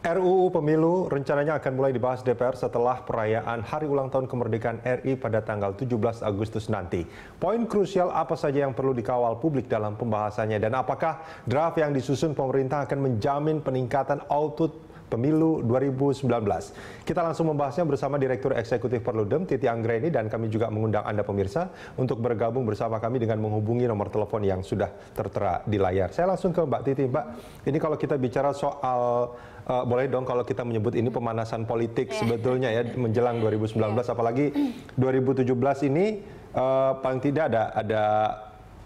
RUU Pemilu rencananya akan mulai dibahas DPR setelah perayaan Hari Ulang Tahun Kemerdekaan RI pada tanggal 17 Agustus nanti. Poin krusial apa saja yang perlu dikawal publik dalam pembahasannya dan apakah draft yang disusun pemerintah akan menjamin peningkatan output Pemilu 2019. Kita langsung membahasnya bersama Direktur Eksekutif Perludem Titi Anggreni dan kami juga mengundang Anda pemirsa untuk bergabung bersama kami dengan menghubungi nomor telepon yang sudah tertera di layar. Saya langsung ke Mbak Titi. Mbak, ini kalau kita bicara soal uh, boleh dong kalau kita menyebut ini pemanasan politik yeah. sebetulnya ya menjelang 2019 yeah. apalagi 2017 ini uh, paling tidak ada ada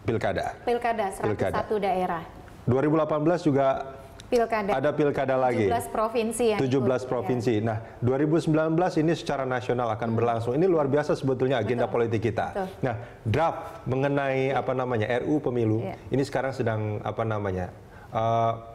pilkada. Pilkada 101 pilkada. daerah. 2018 juga pilkada. Ada pilkada lagi. 17 provinsi yang 17 ikut, provinsi. Ya. Nah, 2019 ini secara nasional akan hmm. berlangsung. Ini luar biasa sebetulnya agenda Betul. politik kita. Betul. Nah, draft mengenai apa namanya RU pemilu ya. ini sekarang sedang apa namanya? Uh,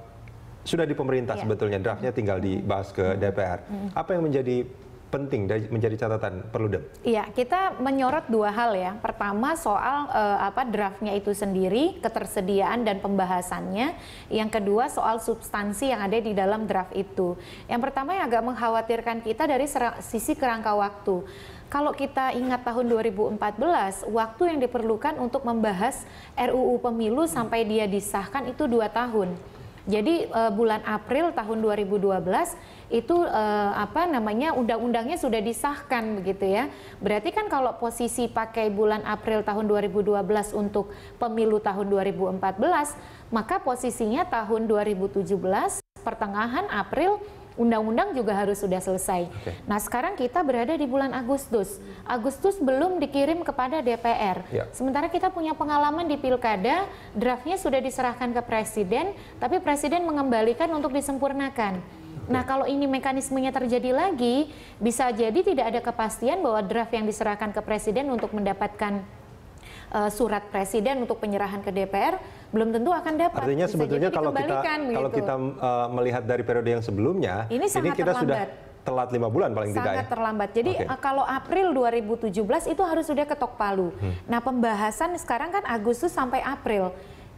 sudah di pemerintah ya. sebetulnya draftnya tinggal dibahas ke DPR. Hmm. Apa yang menjadi penting menjadi catatan Perludem? Iya, kita menyorot dua hal ya. Pertama soal uh, apa draftnya itu sendiri, ketersediaan dan pembahasannya. Yang kedua soal substansi yang ada di dalam draft itu. Yang pertama yang agak mengkhawatirkan kita dari sisi kerangka waktu. Kalau kita ingat tahun 2014, waktu yang diperlukan untuk membahas RUU Pemilu sampai dia disahkan itu dua tahun. Jadi uh, bulan April tahun 2012 itu uh, apa namanya undang-undangnya sudah disahkan begitu ya. Berarti kan kalau posisi pakai bulan April tahun 2012 untuk pemilu tahun 2014, maka posisinya tahun 2017 pertengahan April undang-undang juga harus sudah selesai. Okay. Nah, sekarang kita berada di bulan Agustus. Agustus belum dikirim kepada DPR. Yeah. Sementara kita punya pengalaman di Pilkada, draftnya sudah diserahkan ke Presiden, tapi Presiden mengembalikan untuk disempurnakan. Nah, kalau ini mekanismenya terjadi lagi, bisa jadi tidak ada kepastian bahwa draft yang diserahkan ke Presiden untuk mendapatkan uh, surat presiden untuk penyerahan ke DPR belum tentu akan dapat. Artinya Bisa sebetulnya kalau kita gitu. kalau kita uh, melihat dari periode yang sebelumnya, ini, ini kita terlambat. sudah telat lima bulan paling Sangat tidak ya? terlambat. Jadi okay. uh, kalau April 2017 itu harus sudah ketok palu. Hmm. Nah pembahasan sekarang kan Agustus sampai April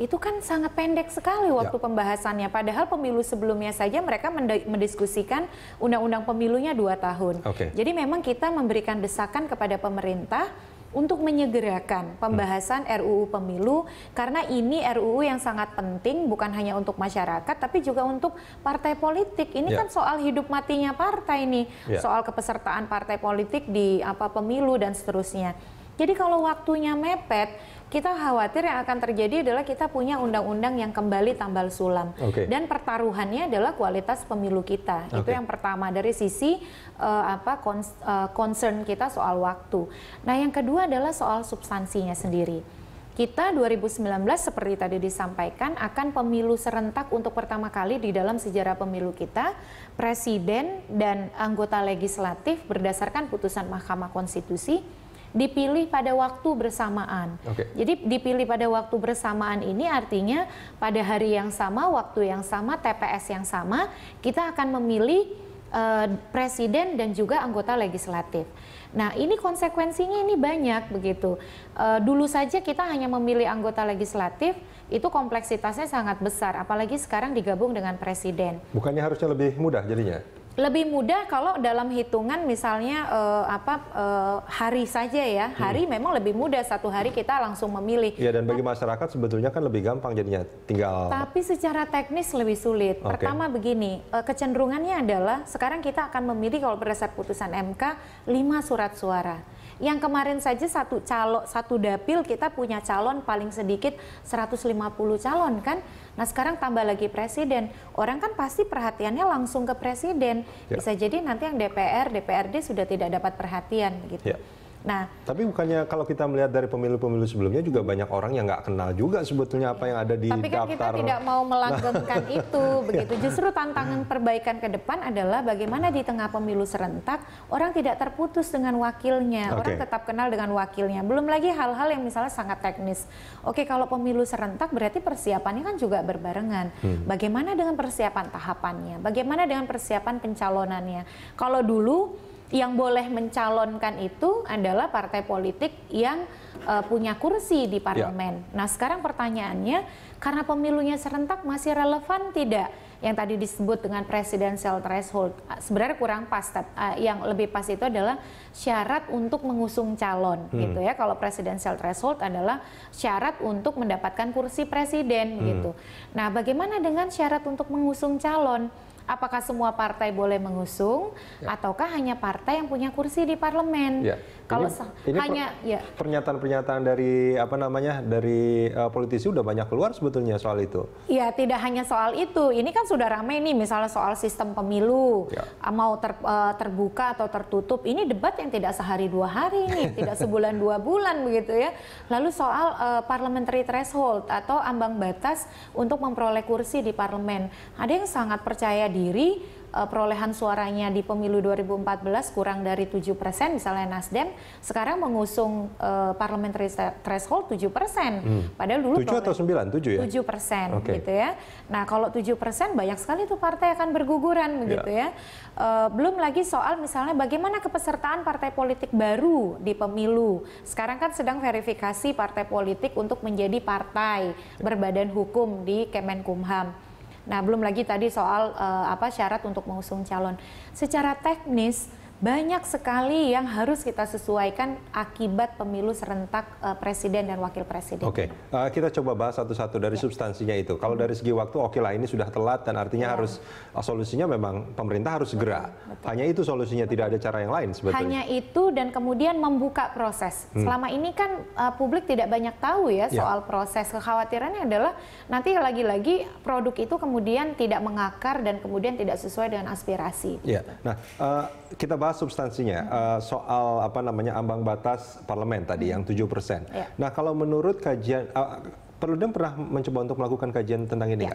itu kan sangat pendek sekali waktu ya. pembahasannya. Padahal pemilu sebelumnya saja mereka mendiskusikan undang-undang pemilunya dua tahun. Okay. Jadi memang kita memberikan desakan kepada pemerintah untuk menyegerakan pembahasan hmm. RUU Pemilu karena ini RUU yang sangat penting bukan hanya untuk masyarakat tapi juga untuk partai politik. Ini yeah. kan soal hidup matinya partai ini, yeah. soal kepesertaan partai politik di apa pemilu dan seterusnya. Jadi kalau waktunya mepet, kita khawatir yang akan terjadi adalah kita punya undang-undang yang kembali tambal sulam. Okay. Dan pertaruhannya adalah kualitas pemilu kita. Okay. Itu yang pertama dari sisi uh, apa uh, concern kita soal waktu. Nah, yang kedua adalah soal substansinya sendiri. Kita 2019 seperti tadi disampaikan akan pemilu serentak untuk pertama kali di dalam sejarah pemilu kita, presiden dan anggota legislatif berdasarkan putusan Mahkamah Konstitusi dipilih pada waktu bersamaan. Okay. Jadi dipilih pada waktu bersamaan ini artinya pada hari yang sama, waktu yang sama, TPS yang sama, kita akan memilih uh, presiden dan juga anggota legislatif. Nah, ini konsekuensinya ini banyak begitu. Uh, dulu saja kita hanya memilih anggota legislatif, itu kompleksitasnya sangat besar, apalagi sekarang digabung dengan presiden. Bukannya harusnya lebih mudah jadinya? Lebih mudah kalau dalam hitungan misalnya uh, apa uh, hari saja ya hmm. hari hmm. memang lebih mudah satu hari kita langsung memilih. Iya dan bagi masyarakat sebetulnya kan lebih gampang jadinya tinggal. Tapi secara teknis lebih sulit. Okay. Pertama begini uh, kecenderungannya adalah sekarang kita akan memilih kalau berdasar putusan MK lima surat suara. Yang kemarin saja satu calon satu dapil kita punya calon paling sedikit 150 calon kan. Nah sekarang tambah lagi presiden. Orang kan pasti perhatiannya langsung ke presiden. Ya. Bisa jadi nanti yang DPR, DPRD sudah tidak dapat perhatian gitu. Ya. Nah, tapi bukannya kalau kita melihat dari pemilu-pemilu sebelumnya juga banyak orang yang nggak kenal juga sebetulnya apa yang ada di tapi kan daftar. kita tidak mau melanggamkan itu, begitu. Justru tantangan perbaikan ke depan adalah bagaimana di tengah pemilu serentak orang tidak terputus dengan wakilnya, okay. orang tetap kenal dengan wakilnya. Belum lagi hal-hal yang misalnya sangat teknis. Oke, kalau pemilu serentak berarti persiapannya kan juga berbarengan. Hmm. Bagaimana dengan persiapan tahapannya? Bagaimana dengan persiapan pencalonannya? Kalau dulu yang boleh mencalonkan itu adalah partai politik yang uh, punya kursi di ya. parlemen. Ya. Nah, sekarang pertanyaannya, karena pemilunya serentak masih relevan tidak? Yang tadi disebut dengan presidential threshold sebenarnya kurang pas. Yang lebih pas itu adalah syarat untuk mengusung calon, hmm. gitu ya. Kalau presidential threshold adalah syarat untuk mendapatkan kursi presiden, hmm. gitu. Nah, bagaimana dengan syarat untuk mengusung calon? Apakah semua partai boleh mengusung ya. ataukah hanya partai yang punya kursi di parlemen? Ya. Kalau ini, ini hanya per, ya pernyataan-pernyataan dari apa namanya dari uh, politisi udah banyak keluar sebetulnya soal itu. Iya, tidak hanya soal itu. Ini kan sudah ramai nih misalnya soal sistem pemilu ya. mau ter, uh, terbuka atau tertutup. Ini debat yang tidak sehari dua hari nih, tidak sebulan dua bulan begitu ya. Lalu soal uh, parliamentary threshold atau ambang batas untuk memperoleh kursi di parlemen. Ada yang sangat percaya diri uh, perolehan suaranya di pemilu 2014 kurang dari 7 persen, misalnya Nasdem, sekarang mengusung uh, parliamentary threshold 7 persen. Hmm. Padahal dulu 7 atau 9? 7 ya? 7 persen okay. gitu ya. Nah kalau 7 persen banyak sekali tuh partai akan berguguran begitu yeah. ya. Uh, belum lagi soal misalnya bagaimana kepesertaan partai politik baru di pemilu. Sekarang kan sedang verifikasi partai politik untuk menjadi partai berbadan hukum di Kemenkumham. Nah, belum lagi tadi soal uh, apa syarat untuk mengusung calon. Secara teknis banyak sekali yang harus kita sesuaikan akibat pemilu serentak uh, presiden dan wakil presiden. Oke, okay. uh, eh, kita coba bahas satu-satu dari ya. substansinya itu. Kalau dari segi waktu, oke okay lah ini sudah telat dan artinya ya. harus uh, solusinya memang pemerintah harus segera. Betul. Hanya itu solusinya, Betul. tidak ada cara yang lain sebetulnya. Hanya itu dan kemudian membuka proses. Hmm. Selama ini kan uh, publik tidak banyak tahu ya, ya. soal ya. proses. Kekhawatirannya adalah nanti lagi-lagi produk itu kemudian tidak mengakar dan kemudian tidak sesuai dengan aspirasi. Ya. Nah, uh, kita bahas substansinya uh, soal apa namanya ambang batas parlemen tadi hmm. yang 7%. Ya. Nah, kalau menurut kajian uh, Perludem pernah mencoba untuk melakukan kajian tentang ini ya.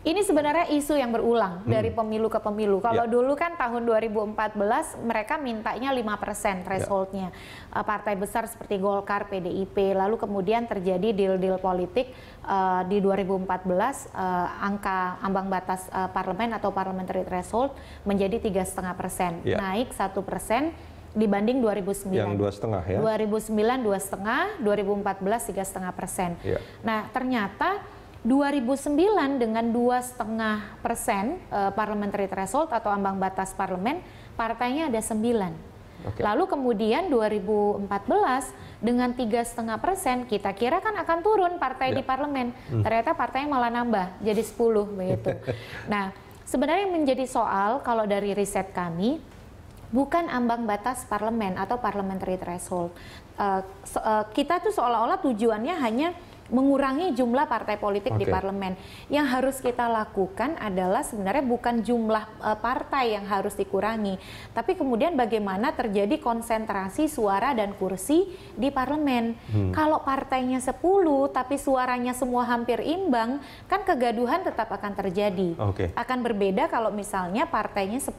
Ini sebenarnya isu yang berulang hmm. dari pemilu ke pemilu. Kalau ya. dulu kan tahun 2014 mereka mintanya 5% thresholdnya. Ya. Partai besar seperti Golkar, PDIP, lalu kemudian terjadi deal-deal politik uh, di 2014 uh, eh, angka ambang batas uh, parlemen atau parliamentary threshold menjadi tiga setengah persen, ya. naik satu persen dibanding 2009. Yang dua setengah ya? 2009 dua setengah, 2014 tiga setengah persen. Ya. Nah ternyata 2009 dengan dua setengah persen uh, parliamentary threshold atau ambang batas parlemen, partainya ada sembilan. Okay. Lalu kemudian 2014 dengan tiga setengah persen kita kira kan akan turun partai yeah. di parlemen, hmm. ternyata partainya malah nambah jadi 10 begitu. nah sebenarnya yang menjadi soal kalau dari riset kami bukan ambang batas parlemen atau parliamentary threshold. Uh, uh, kita tuh seolah-olah tujuannya hanya mengurangi jumlah partai politik okay. di parlemen. Yang harus kita lakukan adalah sebenarnya bukan jumlah uh, partai yang harus dikurangi, tapi kemudian bagaimana terjadi konsentrasi suara dan kursi di parlemen. Hmm. Kalau partainya 10 tapi suaranya semua hampir imbang, kan kegaduhan tetap akan terjadi. Okay. Akan berbeda kalau misalnya partainya 10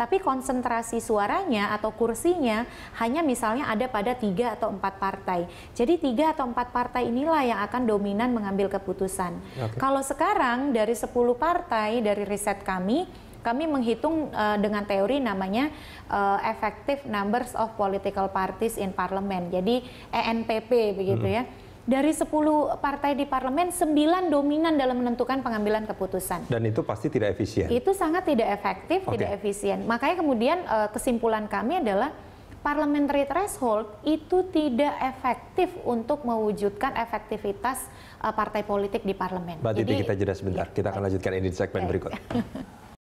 tapi konsentrasi suaranya atau kursinya hanya misalnya ada pada tiga atau empat partai. Jadi tiga atau empat partai inilah yang akan dominan mengambil keputusan. Okay. Kalau sekarang dari 10 partai dari riset kami kami menghitung uh, dengan teori namanya uh, effective numbers of political parties in parliament. Jadi ENPP begitu hmm. ya. Dari 10 partai di parlemen, 9 dominan dalam menentukan pengambilan keputusan. Dan itu pasti tidak efisien. Itu sangat tidak efektif, okay. tidak efisien. Makanya kemudian uh, kesimpulan kami adalah parliamentary threshold itu tidak efektif untuk mewujudkan efektivitas uh, partai politik di parlemen. Mbak Titi kita jeda sebentar. Ya, kita akan lanjutkan ini di segmen berikut.